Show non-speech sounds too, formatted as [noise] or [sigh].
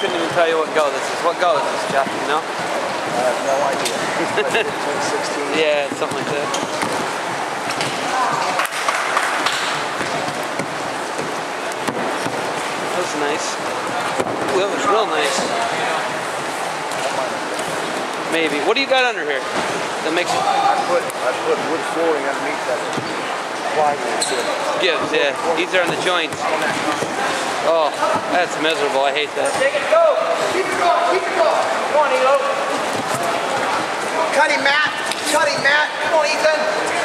tell you what go this is. What go is this, Jeff? You know? I have no idea. [laughs] Like Yeah, something like that. That was nice. Ooh, that was real nice. Maybe. What do you got under here? That makes it I put I put wood flooring underneath that plywood. gives, yeah. These are on the joints. That's miserable. I hate that. Take it, go! Keep it going, keep it going. Come on, Elo. Cut him, Matt. Cut him, Matt. Come on, Ethan.